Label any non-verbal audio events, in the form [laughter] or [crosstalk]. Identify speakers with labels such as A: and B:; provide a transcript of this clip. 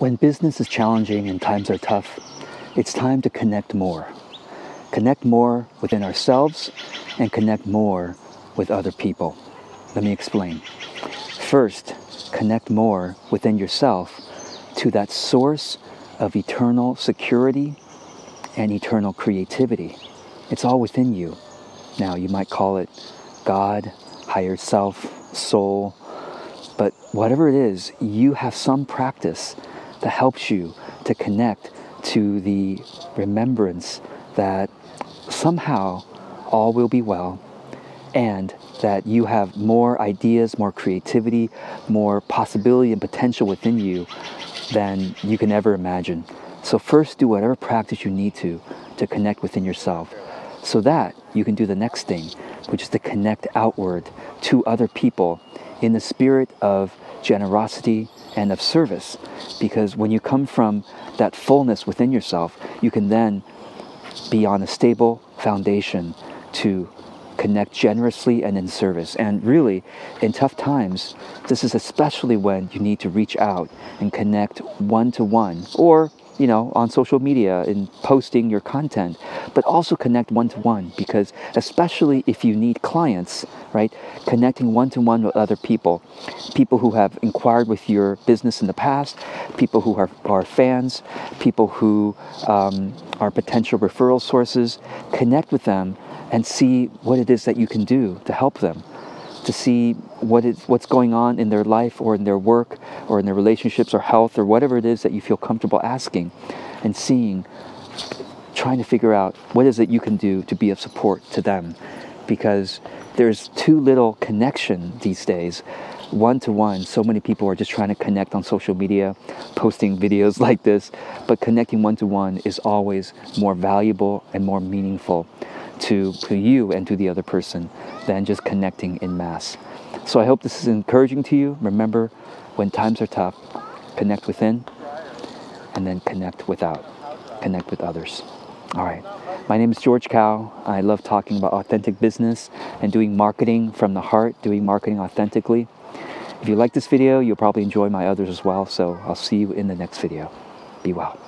A: When business is challenging and times are tough, it's time to connect more. Connect more within ourselves and connect more with other people. Let me explain. First, connect more within yourself to that source of eternal security and eternal creativity. It's all within you. Now, you might call it God, higher self, soul, but whatever it is, you have some practice that helps you to connect to the remembrance that somehow all will be well and that you have more ideas, more creativity, more possibility and potential within you than you can ever imagine. So first do whatever practice you need to to connect within yourself so that you can do the next thing, which is to connect outward to other people in the spirit of generosity and of service. Because when you come from that fullness within yourself, you can then be on a stable foundation to connect generously and in service. And really, in tough times, this is especially when you need to reach out and connect one to one or you know, on social media and posting your content, but also connect one to one because, especially if you need clients, right, connecting one to one with other people, people who have inquired with your business in the past, people who are, are fans, people who um, are potential referral sources, connect with them and see what it is that you can do to help them to see what is what's going on in their life or in their work or in their relationships or health or whatever it is that you feel comfortable asking and seeing trying to figure out what is it you can do to be of support to them. Because there's too little connection these days one to one so many people are just trying to connect on social media posting videos [laughs] like this but connecting one to one is always more valuable and more meaningful to, to you and to the other person than just connecting in mass. So I hope this is encouraging to you. Remember, when times are tough, connect within and then connect without. Connect with others. All right. My name is George Kao. I love talking about authentic business and doing marketing from the heart, doing marketing authentically. If you like this video, you'll probably enjoy my others as well. So I'll see you in the next video. Be well.